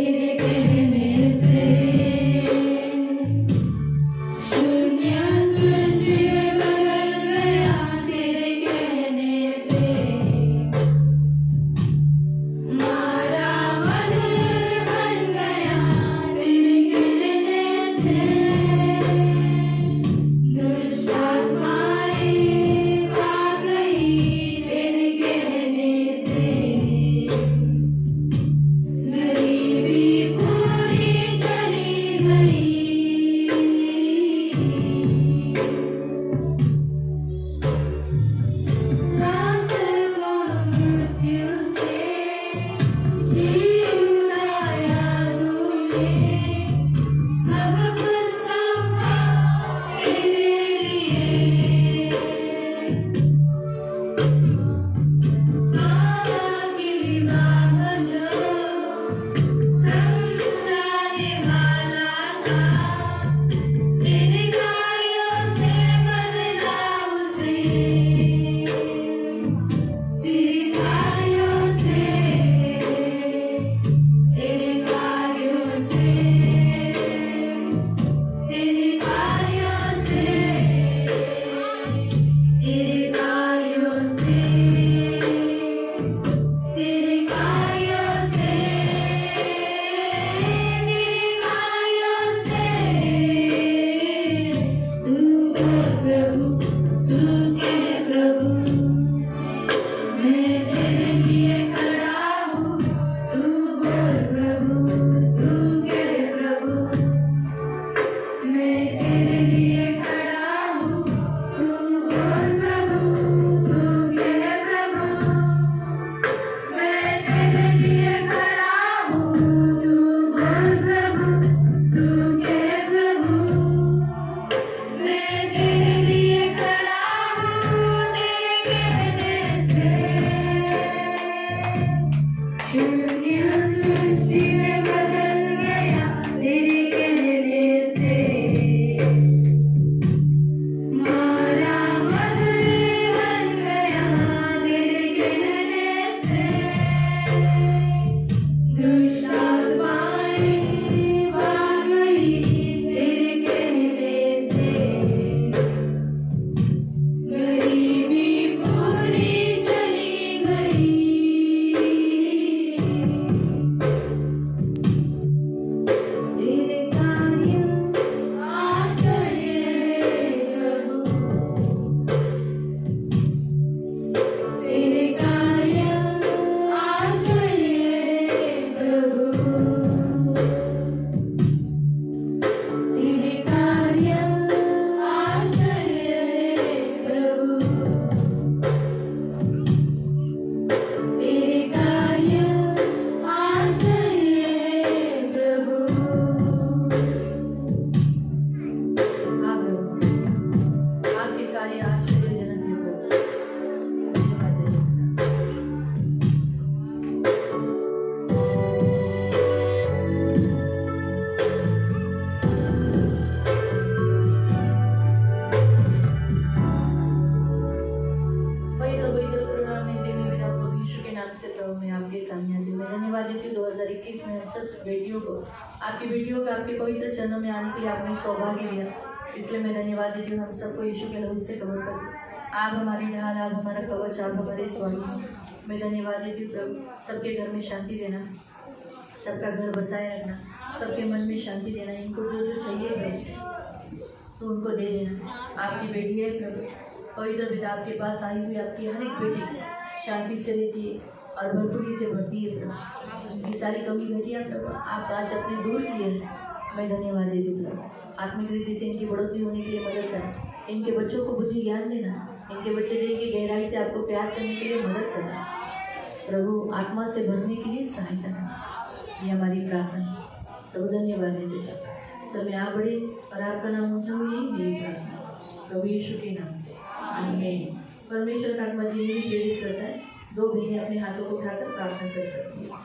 ಬೇರೆ में आने के लिए सौभाग्य दिया। इसलिए मैं धन्यवाद देती हूँ हम सबको यीशु के लहू से कवर कर आप हमारी ढाल, आप हमारा कवच, आप हमारे स्वामी मैं धन्यवाद देती हूँ प्रभु। सबके घर में शांति देना, सबका घर बसाए रखना, सबके मन में शांति देना, इनको जो जो चाहिए प्रभु तो उनको दे देना। आपकी बेटी है प्रभु। पवित्र पिता आपके पास आई हुई, आपकी हर एक बेटी शांति से रहती है और भरपूरी से भरती है प्रभु। उनकी सारी कमी घटिया प्रभु, आप आज अपने दूर किए हैं। मैं धन्यवाद देती हूँ आत्मिक रीति से इनकी बढ़ोतरी होने के लिए मदद करें। इनके बच्चों को बुद्धि ज्ञान देना, इनके बच्चे देखिए गहराई से आपको प्यार करने के लिए मदद करना, प्रभु आत्मा से भरने के लिए सहायता ये हमारी प्रार्थना है। प्रभु धन्यवाद देते हैं। सब यहाँ बड़े और आपका नाम ऊँचा हो यही मेरी प्रार्थना प्रभु यीशु के नाम से। आमीन। परमेश्वर का आत्मा जी प्रेरित करता है। दो बहनें अपने हाथों को उठाकर प्रार्थना कर सकती हैं।